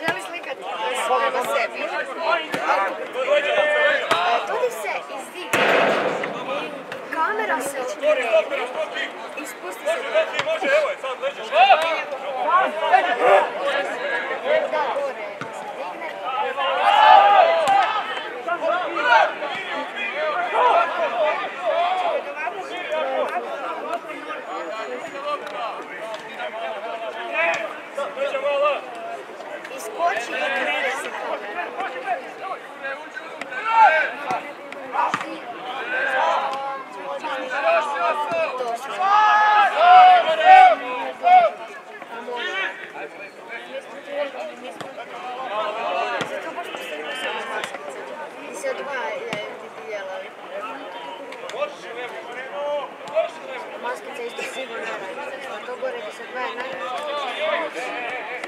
želi slikati svojega kamera se Маската е сигурна, а то горе 52 е най-добре.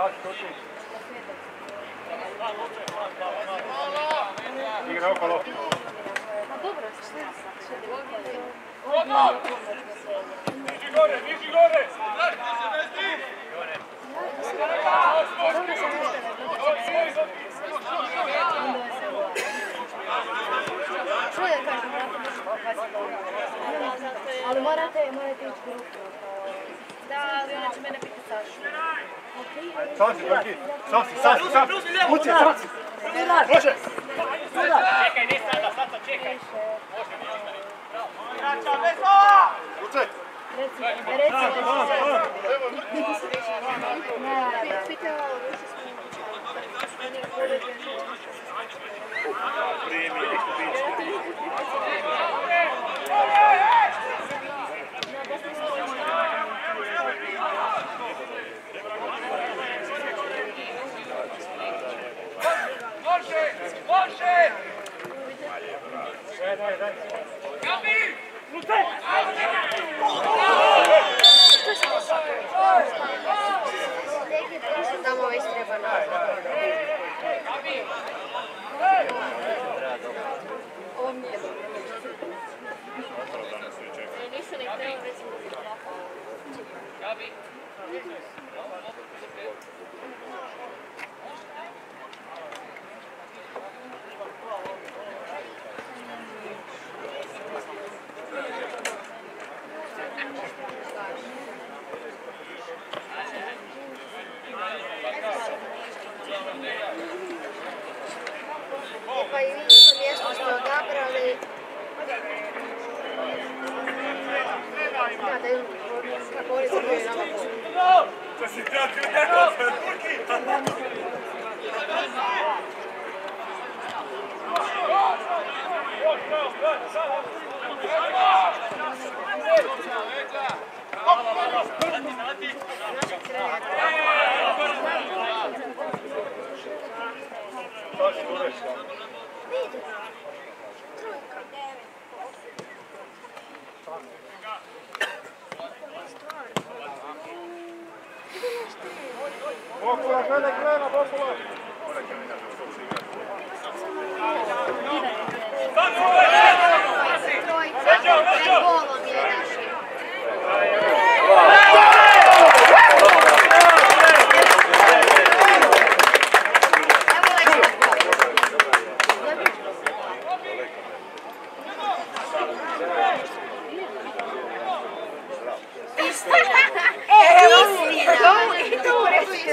Igra okolo. dobro, gore, niži gore! Gore. ali morate, ići grupu. Da, znači mene biti Sašu. Sansi, dođi ti. Sansi, Sansi, Sansi. Uci, Sansi. Može. Čekaj, ne sada, sada čekaj. Može, ne ostane. Bravo. Igrača, Veso! Uci. Reci, reci. Ne, pitao, više smo Premijer, priča. Gabi. Gabi.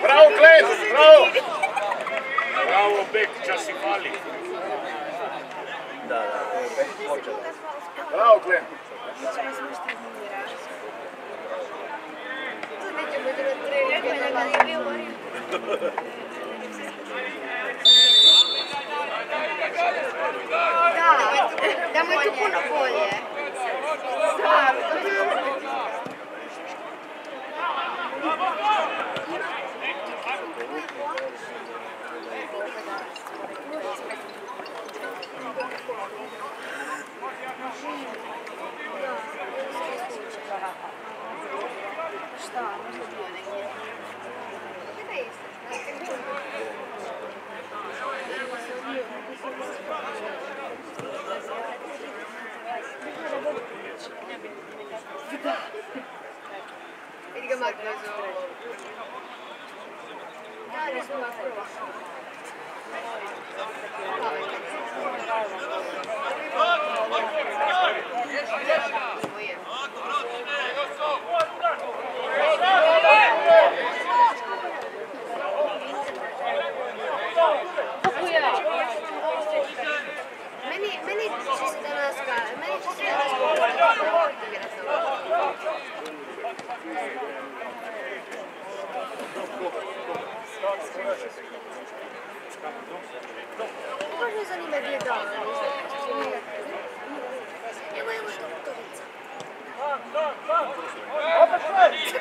Bravo, Klec, bravo! Bravo, Bek, čas si mali. Da, da, Bek počeo. Bravo, Klec. Da, da mă duc până folie. É. Da, Да. ما تنزل تعالى شو ما في Thank you. Можно за ним объедать? Его его топтается. Так, так, так! Обошли!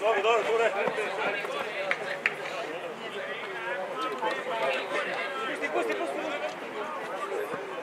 Dobro, dobro, dobro. Pusti, pusti, pusti.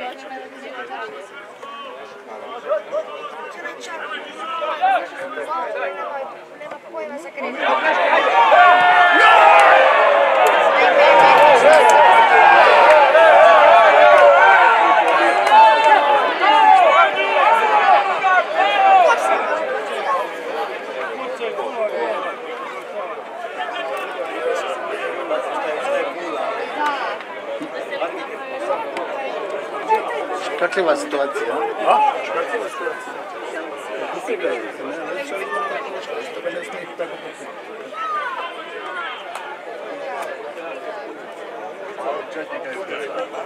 Tira, tira. Poi la sacretta. škatila situacija. A? Škatila situacija. Četnika je zgledala.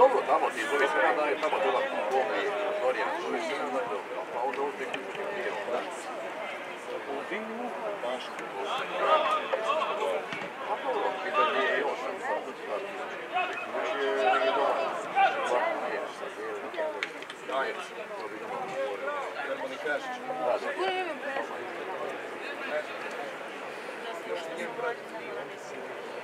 dopo stavo di dove si andava e stavo giù dal come la storia dove si andava a Paolo di cui si chiedeva Continu, baixo, a Paolo che da lì io ho fatto Termonikaszczyk. Już nie brak miłości.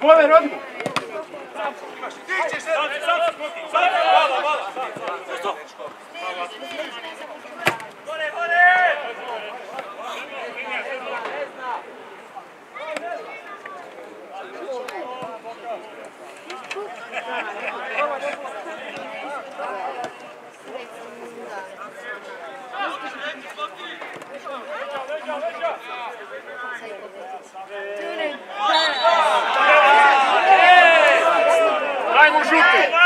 Mueve, Дай ему жутко!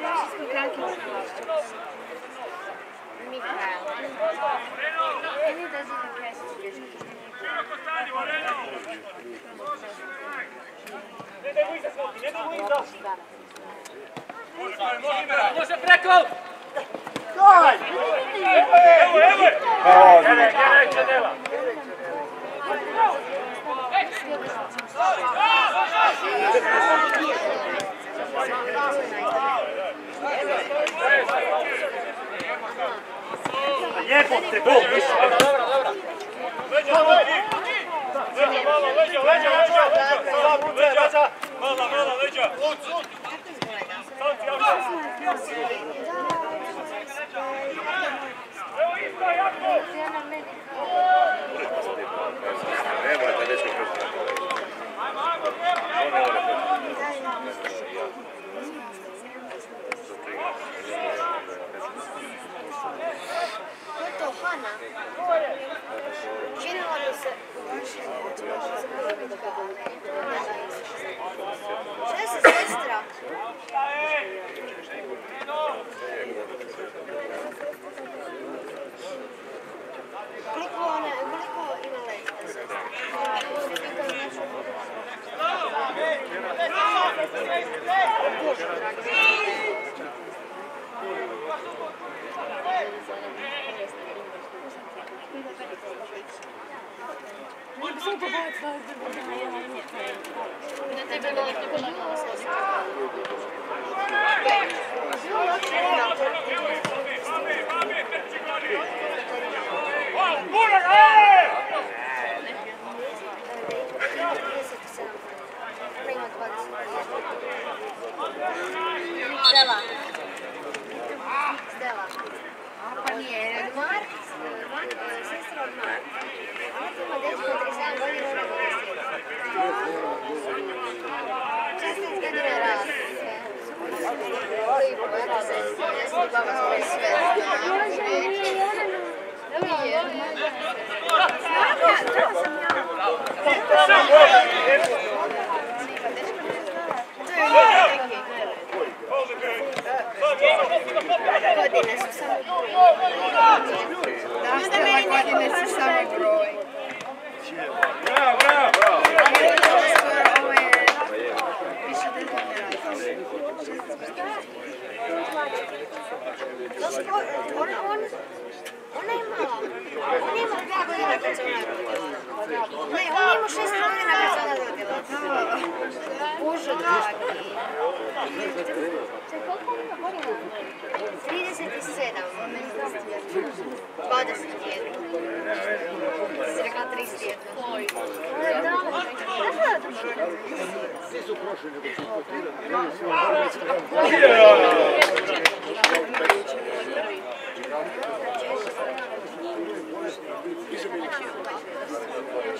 Możesz pobrać Michał. Any doesn't impress Nie daj Luisa, nie daj Luisa! Może Freków! Daj! Ewe, ewe! Ewe, ewe!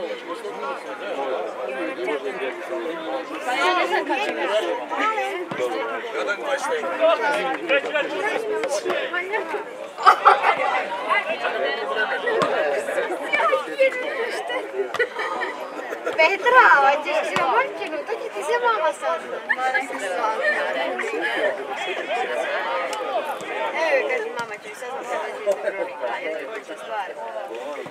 Neden başlayın? Петра, а здесь все мальчики, ну так и все мама создана. Evet, kızım mama çünkü sen zaten çocuklar.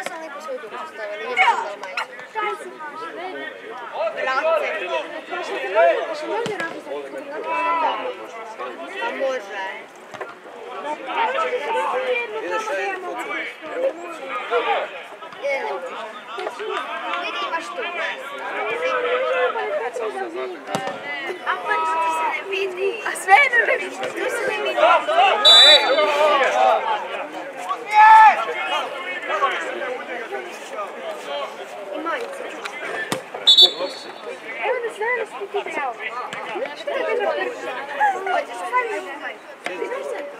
ma sono le persone che stavano io non mai grazie amore vedi ma sto a quanto tu se ne vedi a sveglia tu se ne vedi И мальчик. Он знает, что ты брал. Что ты брал? Хочешь с вами заниматься?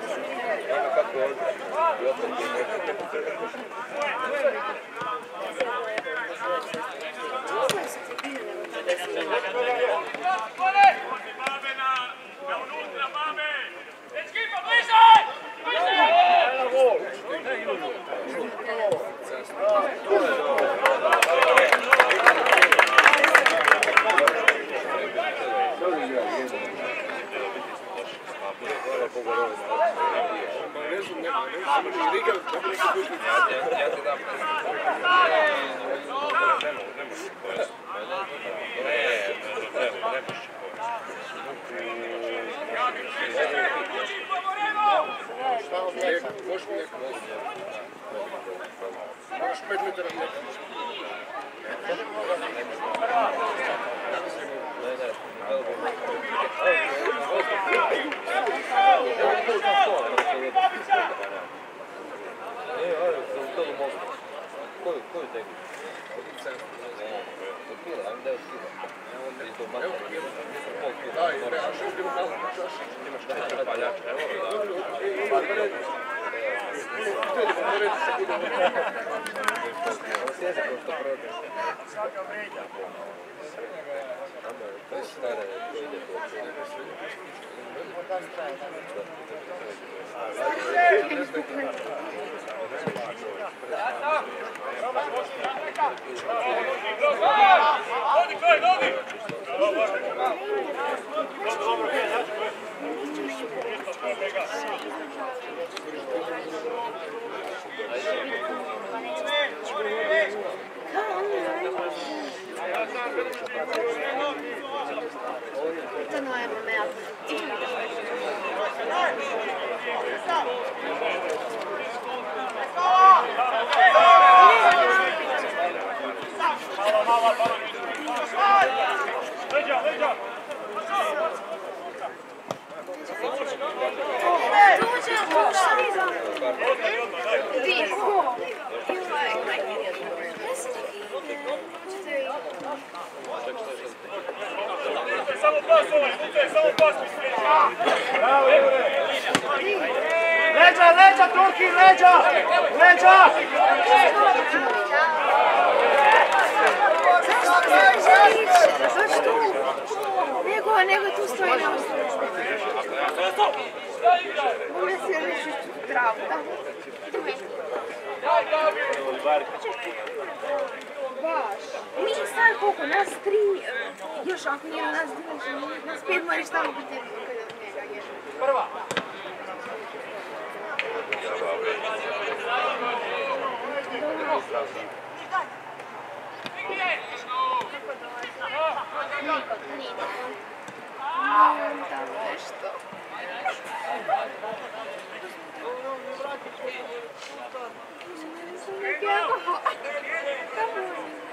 Thank you. Кому? Кому?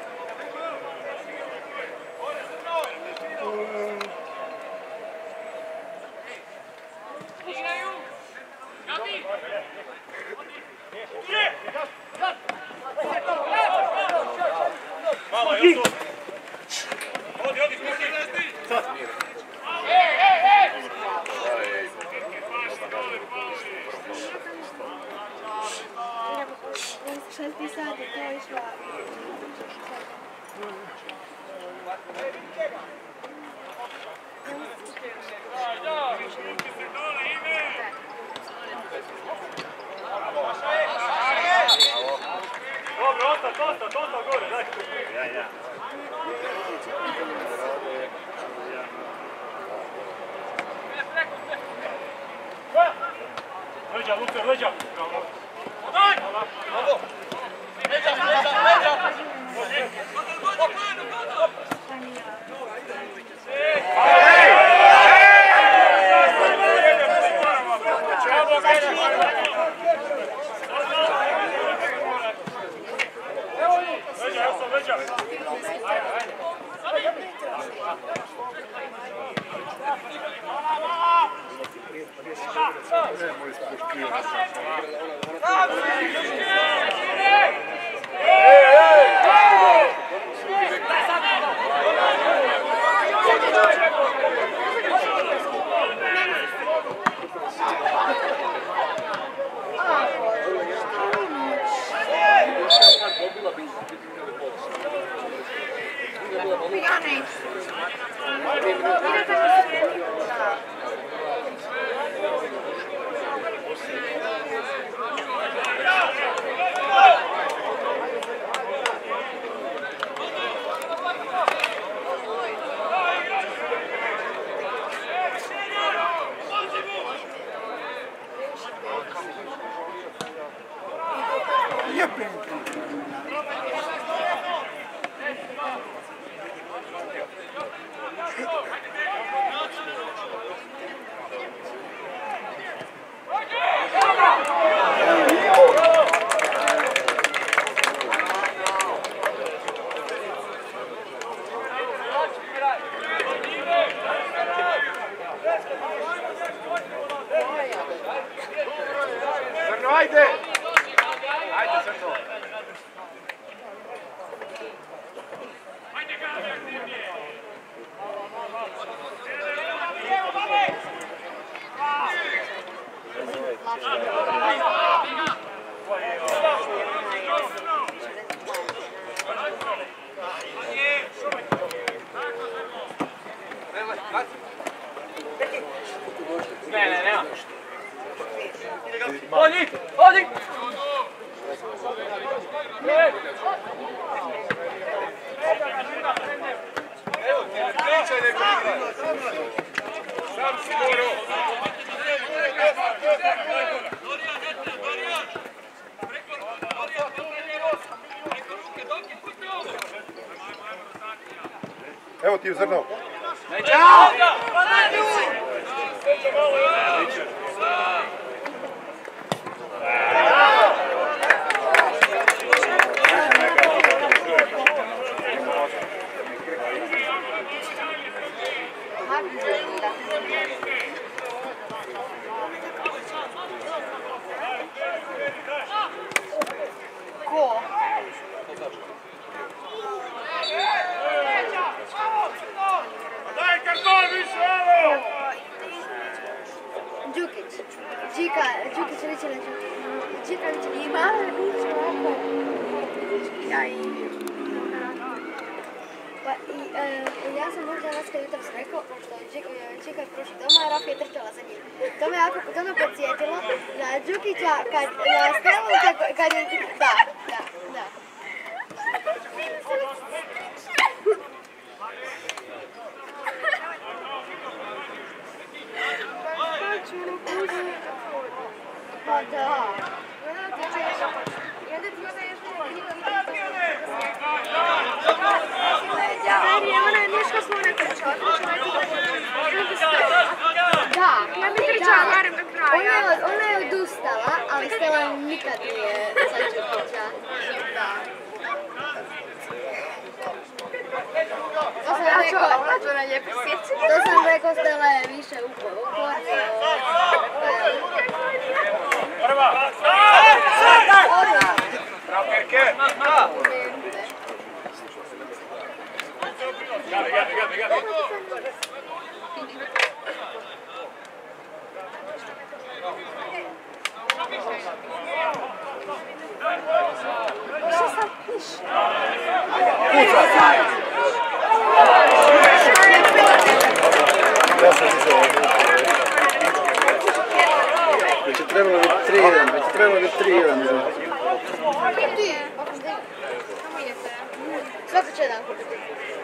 Cosa succede anche per te?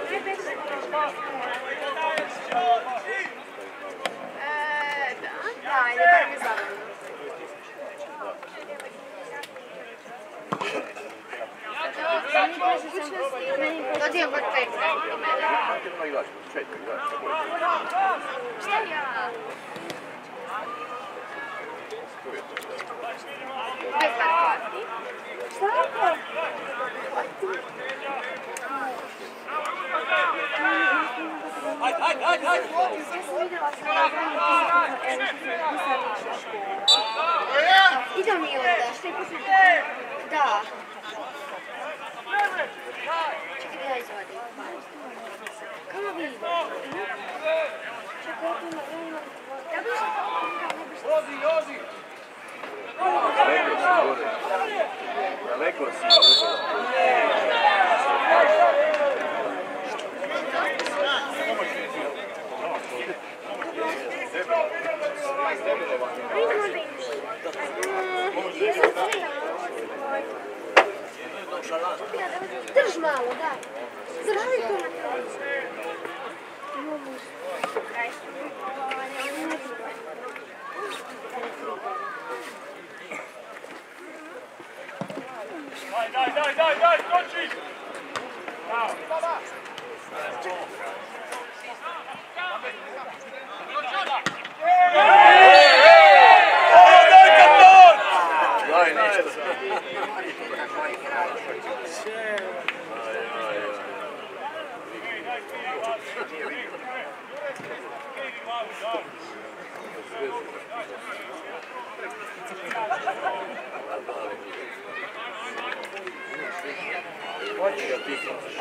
Che penso Eh, dai, le parmesane. Oddio, quel tempo. Perfetto. Stop. Haydi haydi haydi haydi. Idą mi oddać, tej poszedł. Da. Czekaj, daj zładę. Komowi. Czekaj, tu na inną. Ja bym się tam Ozi, ozi. Daleko si. Daleko si. Drž malo, daj. Drži to na kraju. Daj, daj, daj, daj, daj, skoči! Bravo. Bravo. Хочешь?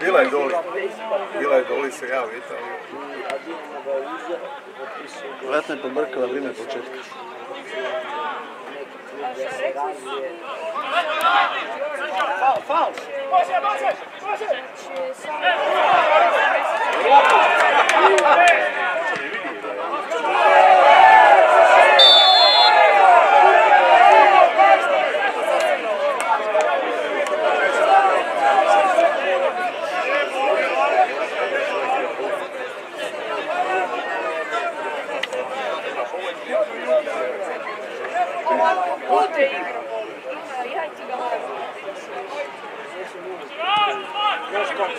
Bila je doli. Bila je doli se u Italiju. Vratno je pobrkala vrijeme početka. Može, može, može!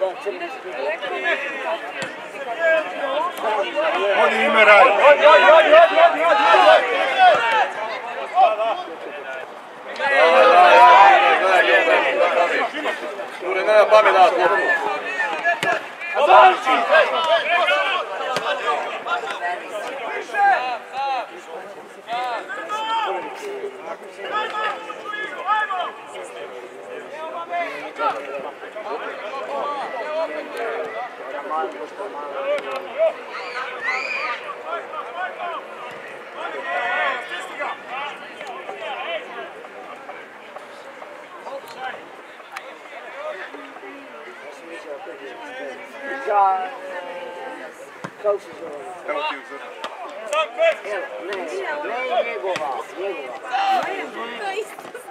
Hodi ime raj. Odi, odi, odi, odi, Ja, coaches. Thank you, sir. Nee, nee,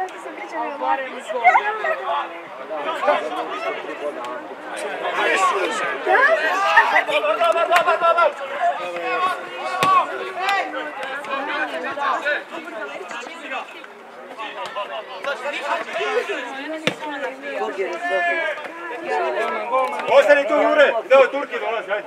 Agora ele jogou. Ostani tu Jure, evo Turki dolaze, ajde.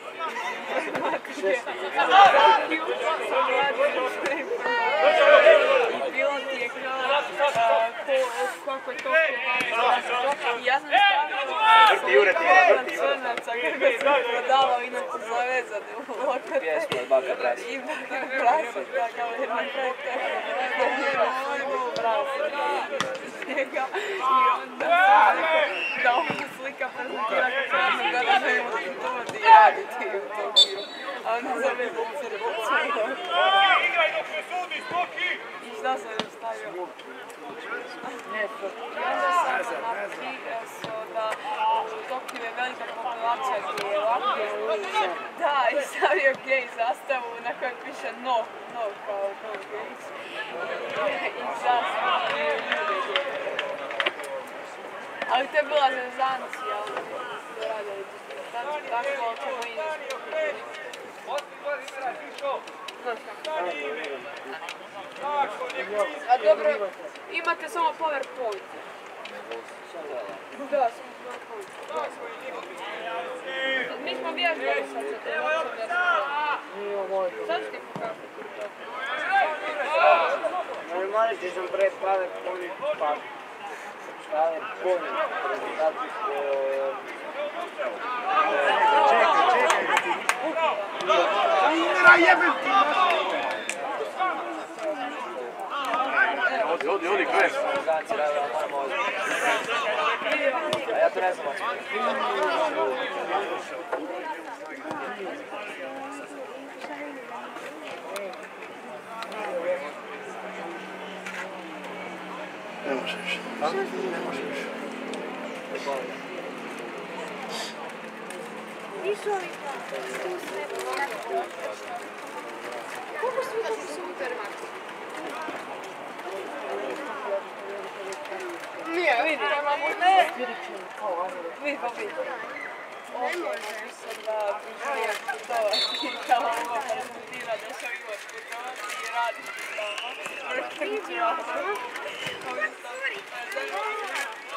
kako je ali A ona zove boksere boksera. Igraj dok se sudi, stoki! I šta sam joj stavio? Ne, to. Ja sam sam na prikazu da u Tokiju je velika populacija bijela. Da, i stavio gej zastavu na kojoj piše no, no kao no gays. I zastavu ljude gej. Ali to je bila zezancija, ali rade a dobro, imate samo PowerPoint. Da, samo PowerPoint. Mi smo vježbali sad za to. Sad ću ti pokazati. Normalno ti sam pre PowerPoint, pa PowerPoint, prezentaciju Odi, odi, gre. A ja to ne znam. Ne di solito come costruito sul supermarket mia vedi la mamma mi fa vedere Oggi ho visto la cucina che stava a fare puntino, adesso io ho aspettato di girare, aspettavo, ho visto ho visto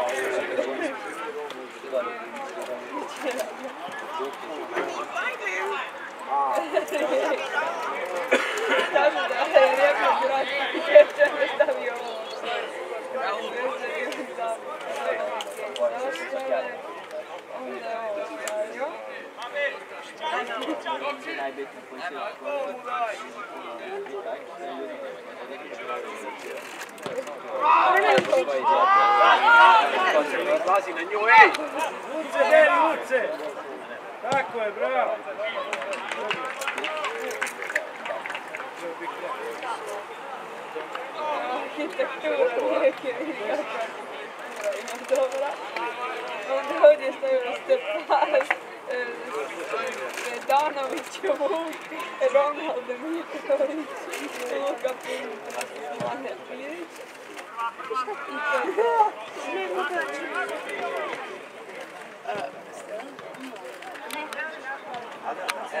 Kaybetmek konusunda. Lazi na nju, ej! Luce, Deri, uce! Tako je, bravo! Arhitektura Onda ovdje stavimo ste pas, Danoviću Ronaldu e, Mitroviću Luka Pinić Mane Pilić Šta pita? Ne mogu da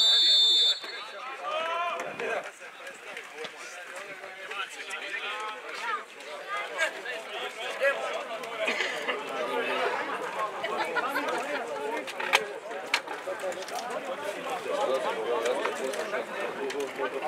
Come on.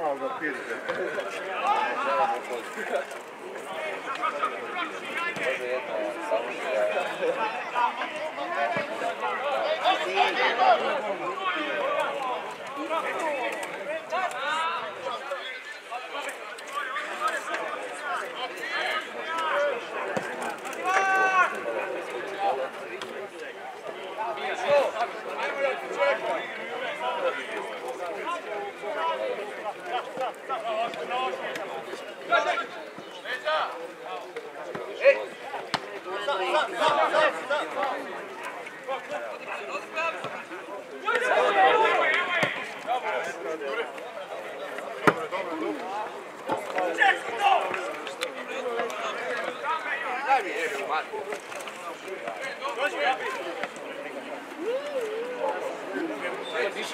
Maga pizde. Let's go! I'm going Bicho!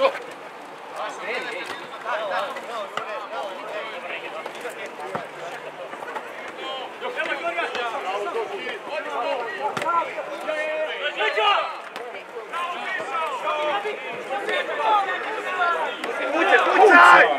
Tá, tá. Não, não, não. É. Muchas, muchas.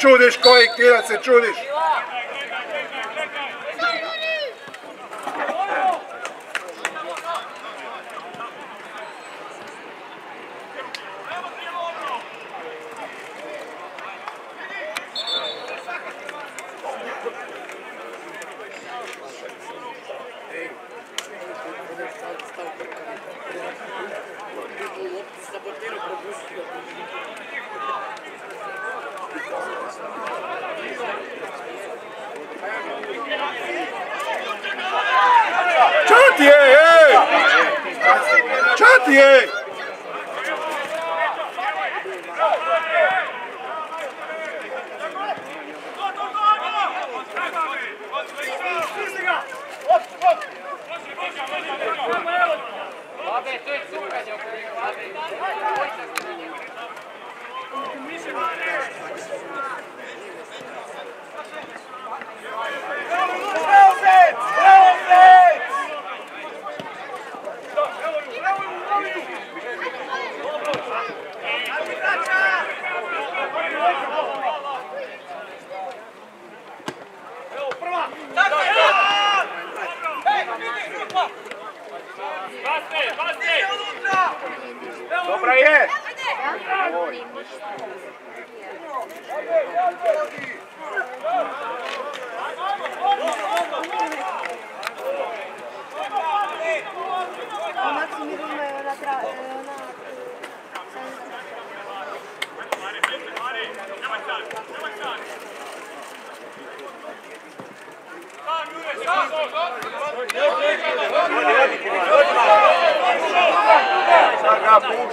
čudiš, koji kirat se čudiš.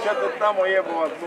to tamo jebovat tu?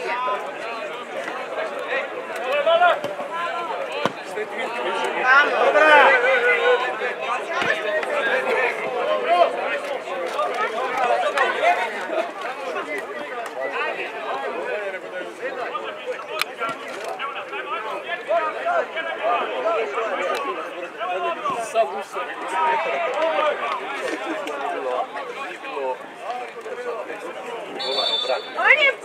Они в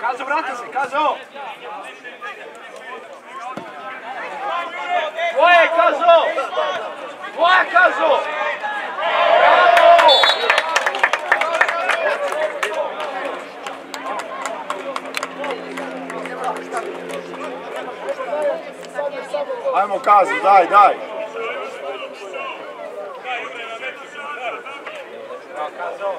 Kazo, vrati se, Kazo! Tvoje, Kazo! Tvoje, Kazo! Bravo! Ajmo Kazo, daj, daj! Bravo, bravo!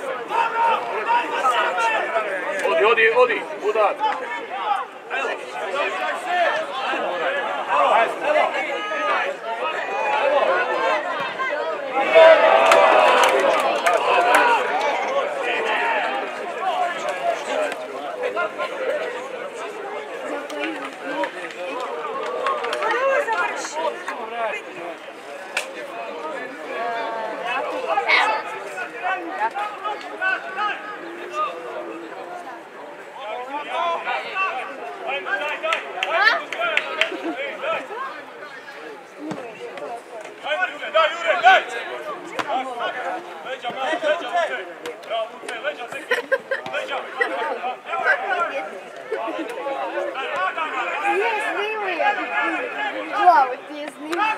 Odi, odi, odi, udar. Thank you. Плавать не знаю.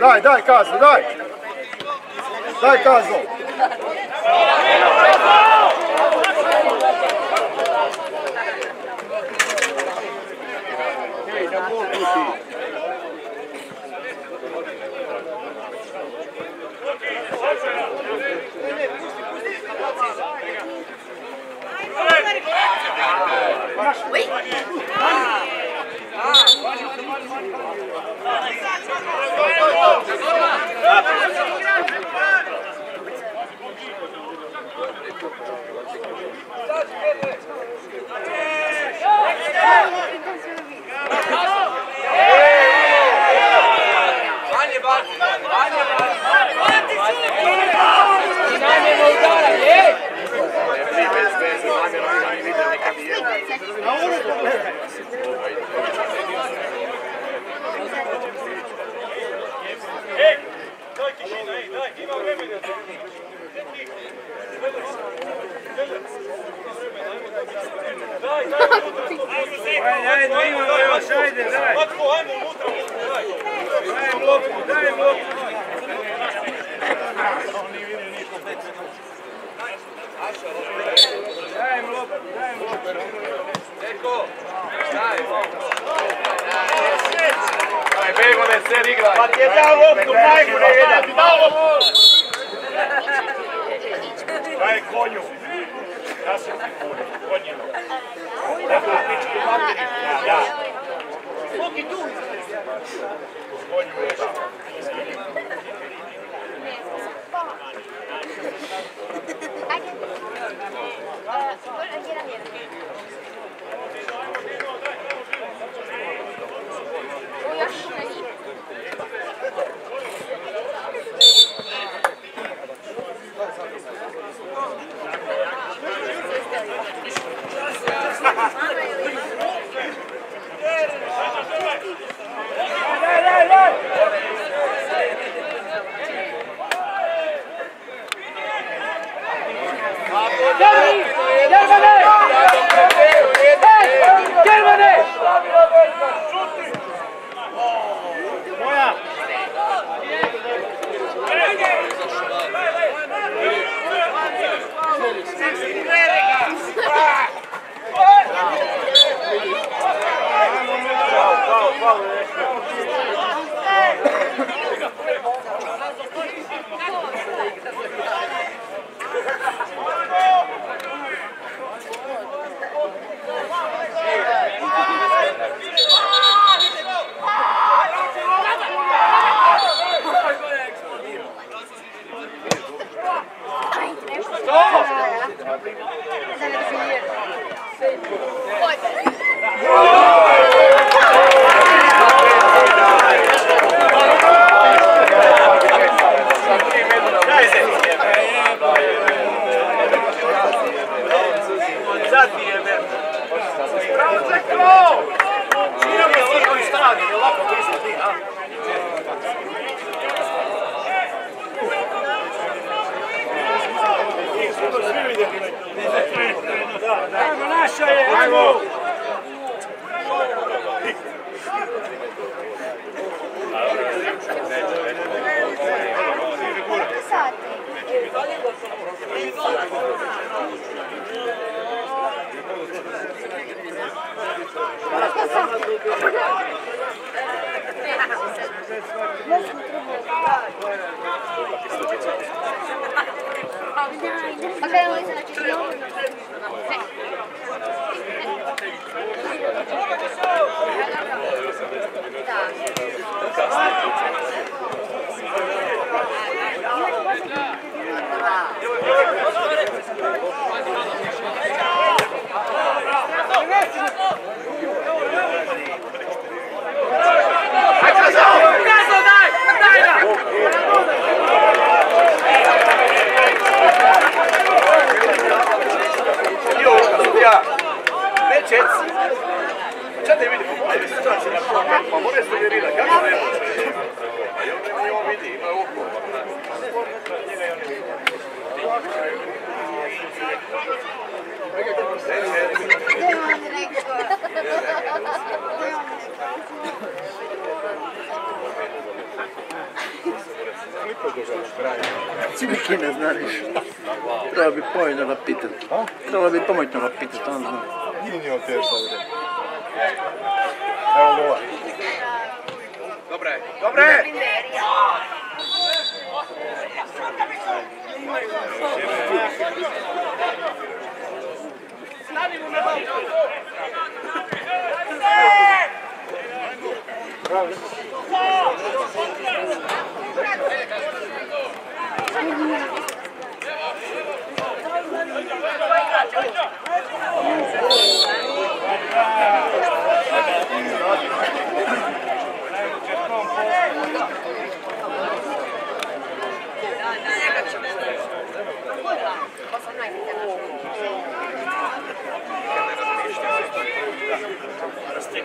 Daj, daj kaznu, daj! Daj kaznu! Wait! geht nicht. Cimikinek nál is robi hajnalap pitet. Robi pamajnalap pitet annak. Nyíljon térszavra. Eldó. Dobre, dobre! Bravo. Stick.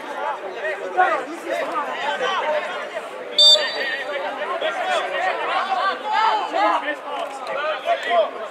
Let's go.